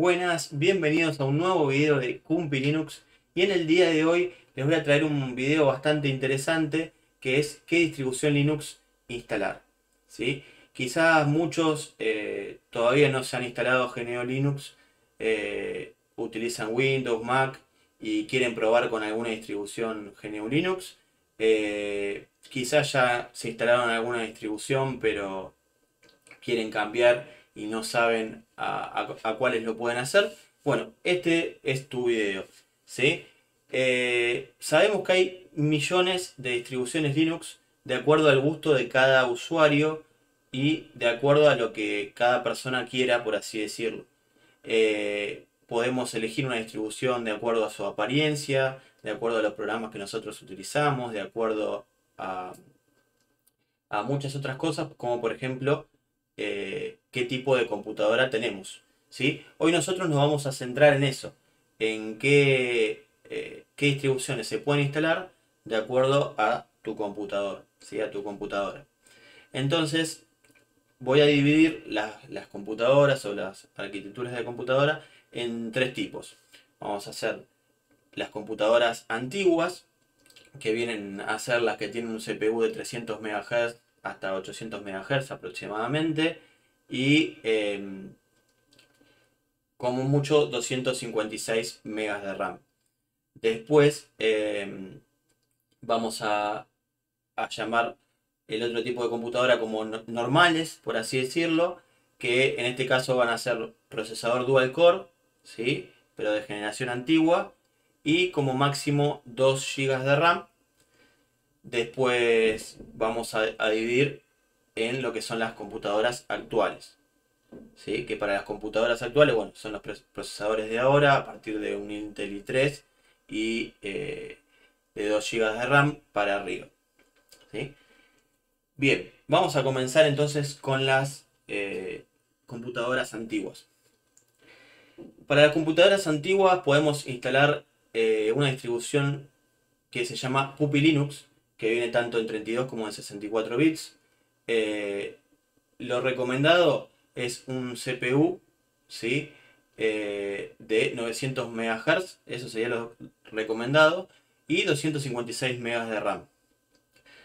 Buenas, bienvenidos a un nuevo video de Kumpi Linux y en el día de hoy les voy a traer un video bastante interesante que es qué distribución Linux instalar. ¿sí? Quizás muchos eh, todavía no se han instalado GNU Linux, eh, utilizan Windows, Mac y quieren probar con alguna distribución GNU Linux. Eh, quizás ya se instalaron alguna distribución pero quieren cambiar y no saben a, cuáles lo pueden hacer. Bueno, este es tu video. ¿sí? Eh, sabemos que hay millones de distribuciones Linux de acuerdo al gusto de cada usuario y de acuerdo a lo que cada persona quiera, por así decirlo. Eh, podemos elegir una distribución de acuerdo a su apariencia, de acuerdo a los programas que nosotros utilizamos, de acuerdo a, a muchas otras cosas, como por ejemplo qué tipo de computadora tenemos. ¿sí? Hoy nosotros nos vamos a centrar en eso, en qué, eh, qué distribuciones se pueden instalar de acuerdo a tu computador, ¿sí? a tu computadora. Entonces, voy a dividir las, computadoras o las arquitecturas de computadora en tres tipos. Vamos a hacer las computadoras antiguas, que vienen a ser las que tienen un CPU de 300 MHz hasta 800 MHz aproximadamente y em, como mucho 256 MB de RAM. Después em, vamos a, llamar el otro tipo de computadora como normales, por así decirlo, que en este caso van a ser procesador dual core, ¿sí? pero de generación antigua, y como máximo 2 GB de RAM Después vamos a, dividir en lo que son las computadoras actuales. ¿sí? Que para las computadoras actuales, bueno, son los procesadores de ahora, a partir de un Intel i3 y eh, de 2 GB de RAM para arriba. Bien, vamos a comenzar entonces con las eh, computadoras antiguas. Para las computadoras antiguas podemos instalar eh, una distribución que se llama Puppy Linux, que viene tanto en 32 como en 64 bits. Eh, lo recomendado es un CPU ¿sí? Eh, de 900 MHz, eso sería lo recomendado, y 256 MB de RAM.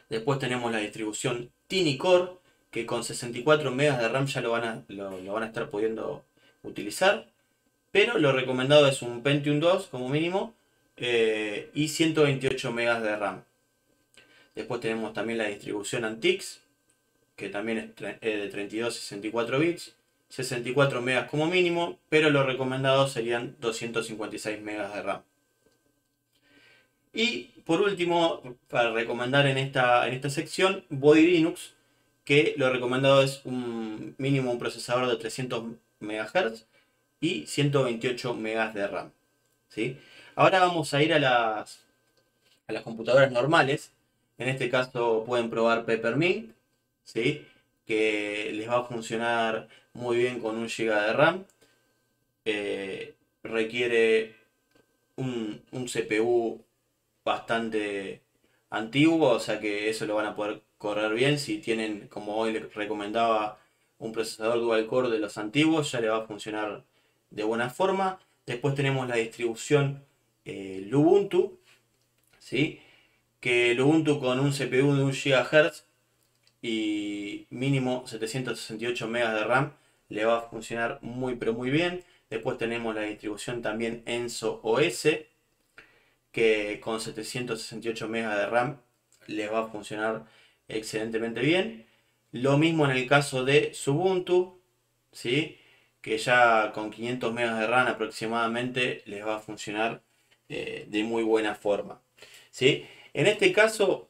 Después tenemos la distribución Tiny Core, que con 64 MB de RAM ya lo van, a, lo, van a estar pudiendo utilizar. Pero lo recomendado es un Pentium 2 como mínimo eh, y 128 MB de RAM. Después tenemos también la distribución Antix, que también es de 32 y 64 bits. 64 megas como mínimo, pero lo recomendado serían 256 megas de RAM. Y por último, para recomendar en esta, en esta sección, Body Linux, que lo recomendado es un mínimo un procesador de 300 MHz y 128 megas de RAM. ¿sí? Ahora vamos a ir a las, a las computadoras normales en este caso pueden probar Peppermint, ¿sí? que les va a funcionar muy bien con un GB de RAM. Eh, requiere un, CPU bastante antiguo, o sea que eso lo van a poder correr bien. Si tienen, como hoy les recomendaba, un procesador dual core de los antiguos, ya le va a funcionar de buena forma. Después tenemos la distribución eh, Lubuntu, ¿sí? que el Ubuntu con un CPU de 1 GHz y mínimo 768 MB de RAM le va a funcionar muy pero muy bien. Después tenemos la distribución también Enso OS que con 768 MB de RAM le va a funcionar excelentemente bien. Lo mismo en el caso de Subuntu, ¿sí? que ya con 500 MB de RAM aproximadamente les va a funcionar eh, de muy buena forma. ¿sí? En este caso,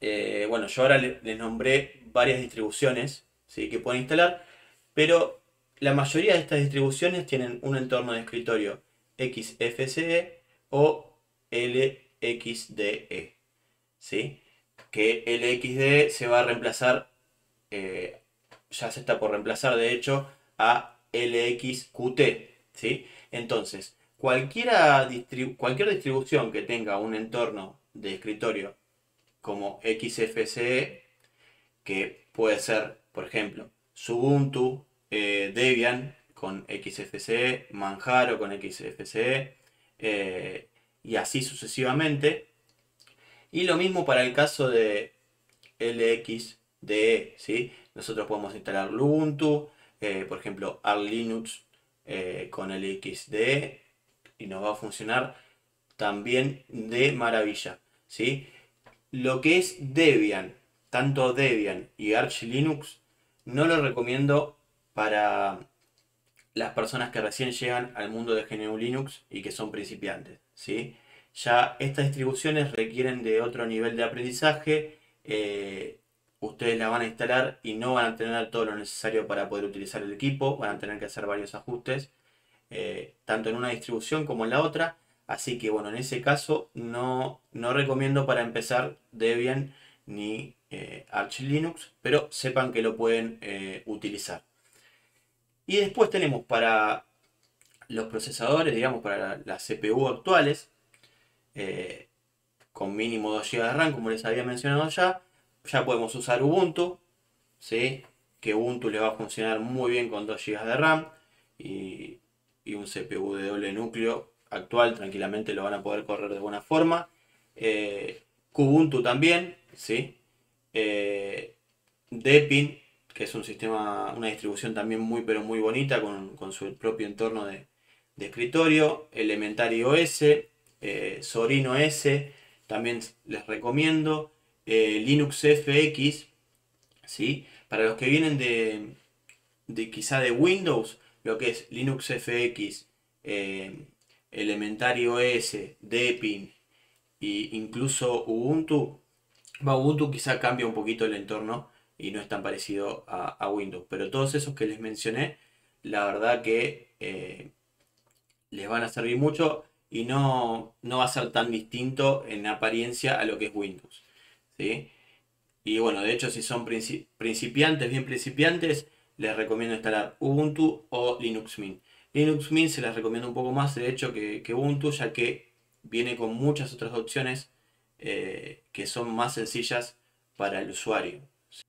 eh, bueno, yo ahora les, nombré varias distribuciones ¿sí? que pueden instalar, pero la mayoría de estas distribuciones tienen un entorno de escritorio XFCE o LXDE. ¿sí? Que LXDE se va a reemplazar, eh, ya se está por reemplazar de hecho, a LXQT. ¿sí? Entonces, cualquiera cualquier distribución que tenga un entorno de escritorio como XFCE, que puede ser, por ejemplo, Ubuntu, eh, Debian, con XFCE, Manjaro con XFCE eh, y así sucesivamente. Y lo mismo para el caso de LXDE, ¿sí? Nosotros podemos instalar Ubuntu, eh, por ejemplo, Arch Linux con LXDE y nos va a funcionar también de maravilla, ¿sí? Lo que es Debian, tanto Debian y Arch Linux, no lo recomiendo para las personas que recién llegan al mundo de GNU Linux y que son principiantes. ¿sí? Ya estas distribuciones requieren de otro nivel de aprendizaje. Eh, ustedes la van a instalar y no van a tener todo lo necesario para poder utilizar el equipo. Van a tener que hacer varios ajustes, eh, tanto en una distribución como en la otra. Así que bueno, en ese caso no, no recomiendo para empezar Debian ni eh, Arch Linux, pero sepan que lo pueden utilizar. Y después tenemos para los procesadores, digamos, para las CPU actuales, eh, con mínimo 2 GB de RAM, como les había mencionado ya, ya podemos usar Ubuntu, ¿sí? que Ubuntu le va a funcionar muy bien con 2 GB de RAM y, un CPU de doble núcleo actual, tranquilamente lo van a poder correr de buena forma. Eh, Kubuntu también, ¿sí? Eh, Deepin que es un sistema, una distribución también muy pero muy bonita con, su propio entorno de, escritorio, Elementary OS, eh, Sorino S, también les recomiendo, eh, Linux FX, ¿sí? para los que vienen de, de, quizá de Windows, lo que es Linux FX, eh, Elementary OS, Deepin e incluso Ubuntu, Ubuntu quizá cambia un poquito el entorno y no es tan parecido a, Windows. Pero todos esos que les mencioné, la verdad que eh, les van a servir mucho y no, no, va a ser tan distinto en apariencia a lo que es Windows. ¿sí? Y bueno, de hecho si son principiantes, bien principiantes, les recomiendo instalar Ubuntu o Linux Mint. Linux Mint se les recomiendo un poco más de hecho que, Ubuntu, ya que viene con muchas otras opciones eh, que son más sencillas para el usuario.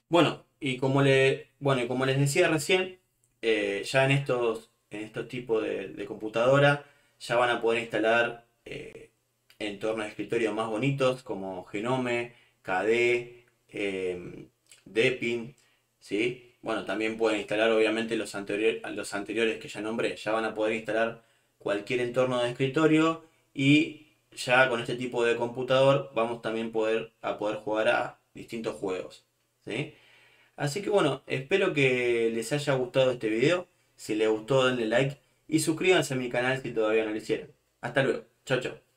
Bueno, y como, le, bueno, como les decía recién, eh, ya en estos, en estos tipos de, computadora ya van a poder instalar eh, entornos de escritorio más bonitos como Genome, KD, eh, Depin, ¿sí? Bueno, también pueden instalar obviamente los, los anteriores que ya nombré. Ya van a poder instalar cualquier entorno de escritorio y ya con este tipo de computador vamos también poder, a poder jugar a distintos juegos. Así que bueno, espero que les haya gustado este video. Si les gustó, denle like y suscríbanse a mi canal si todavía no lo hicieron. Hasta luego. Chao, chao.